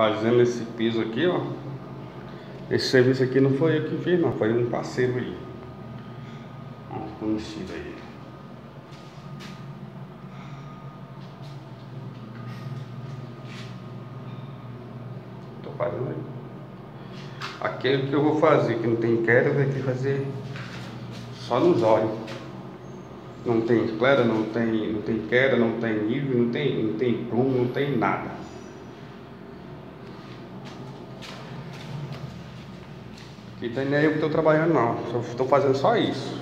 fazendo esse piso aqui, ó. Esse serviço aqui não foi eu que fiz, não. Foi um parceiro aí. Ó, conhecido aí. Tô fazendo aí. Aquele que eu vou fazer, que não tem queda, vai ter que fazer só nos olhos. Não tem esclera, não tem, não tem queda, não tem nível, não tem, não tem prumo, não tem nada. Aqui tem nem eu que estou trabalhando não, estou fazendo só isso.